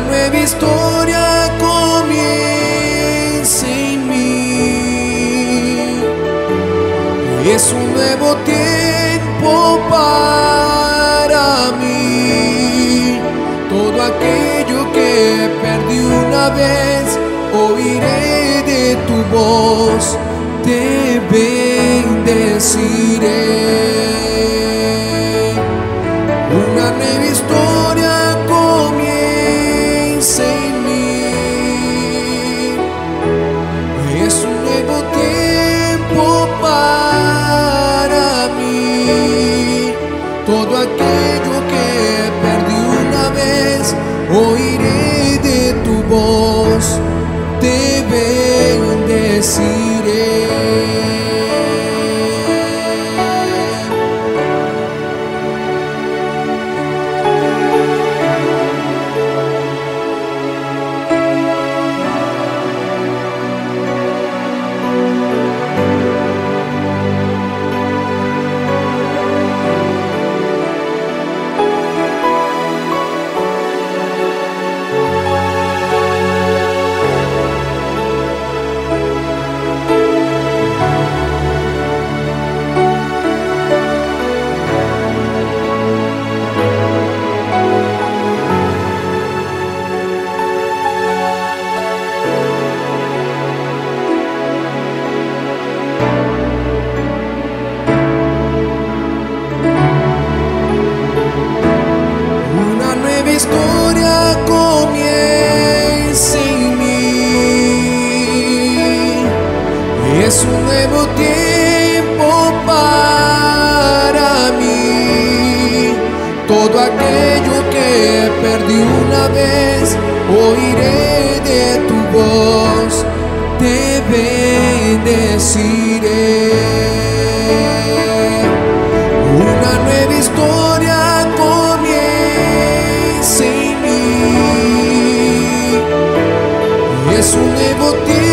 Nueva historia comienza en mí. Es un nuevo tiempo para mí. Todo aquello que perdí una vez, oiré de tu voz, te bendeciré. Bendeciré. Es un nuevo tiempo para mí. Todo aquello que perdí una vez, oiré de tu voz, te bendeciré. Una nueva historia comienza en mí. Es un nuevo tiempo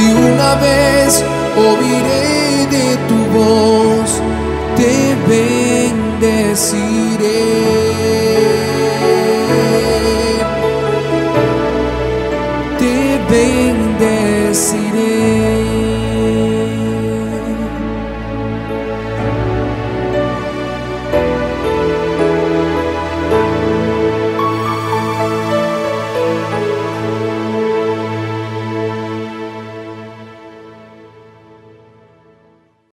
perdí una vez, oiré de tu voz, te bendeciré.